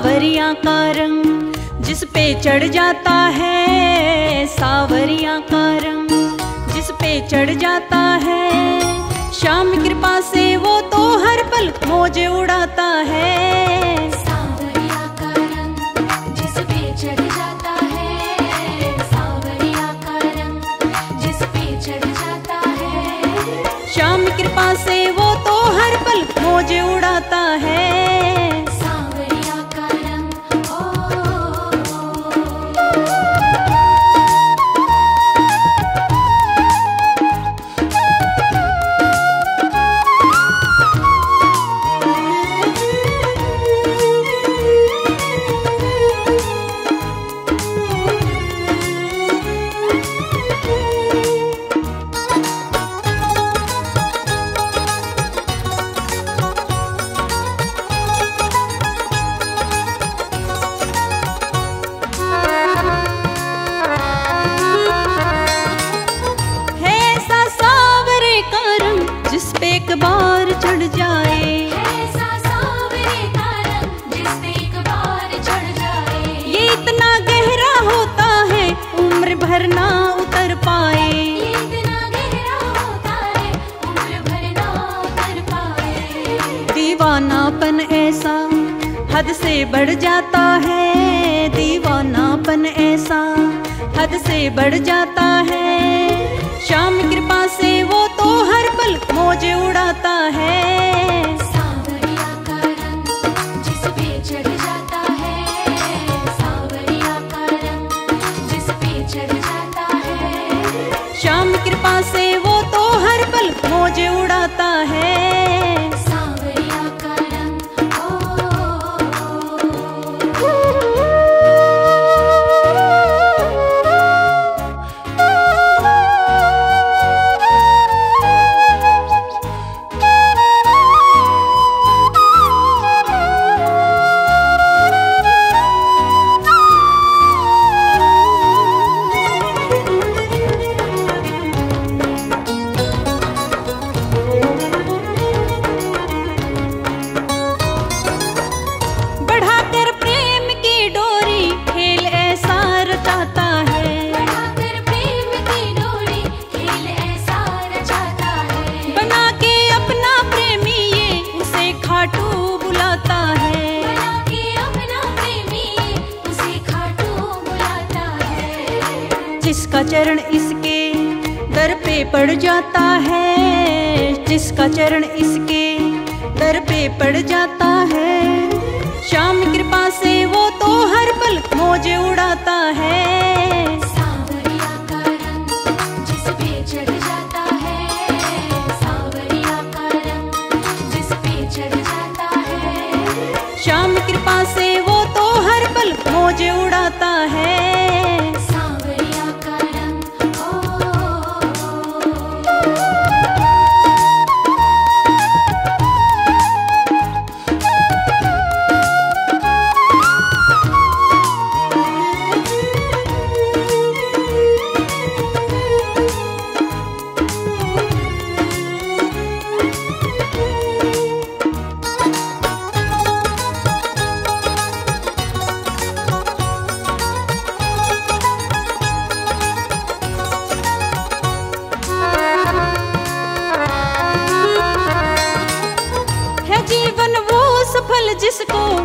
का रंग जिस पे चढ़ जाता है, सावरिया का रंग जिस पे चढ़ जाता है। श्याम कृपा से वो तो हर पल मौज उड़ाता है। सावरिया चढ़ जाता है, सावरिया चढ़ जाता है। श्याम कृपा से वो तो हर पल मौज उड़ाता है। भर ना उतर पाए। ये इतना गहरा होता है उम्र भर ना उतर पाए। दीवानापन ऐसा हद से बढ़ जाता है दीवानापन ऐसा हद से बढ़ जाता है। खाटू बुलाता है। है। जिसका चरण इसके दर पे पड़ जाता है जिसका चरण इसके दर पे पड़ जाता है श्याम कृपा से वो तो हर पल मोजे उड़ाता है।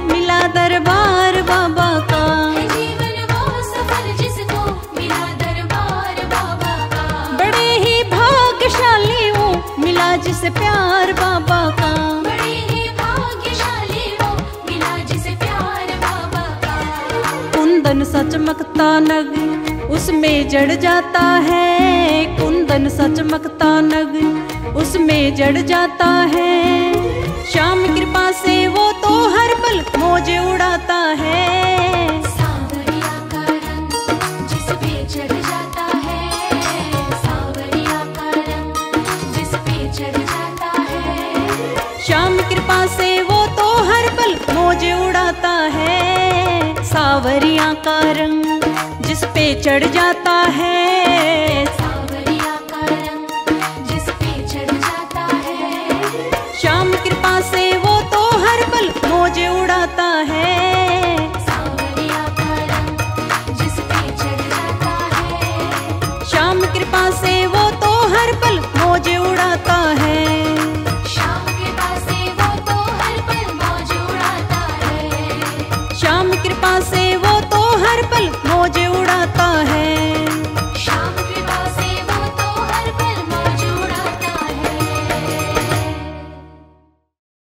मिला दरबार बाबा का। जीवन वो सफल जिसको मिला दरबार बाबा का। बड़े ही भाग्यशाली वो मिला जिसे प्यार बाबा का। बड़े ही भाग्यशाली वो मिला जिसे प्यार बाबा का। कुंदन सा चमकता नग उसमें जड़ जाता है। कुंदन सा चमकता नग उसमें जड़ जाता है। चढ़ जाता है। जी है। श्याम कृपा से वो तो हर पल मोजे तो उड़ाता है। श्याम कृपा से वो तो हर पल मोजे उड़ाता है। श्याम कृपा से वो तो हर पल मोजे होता है।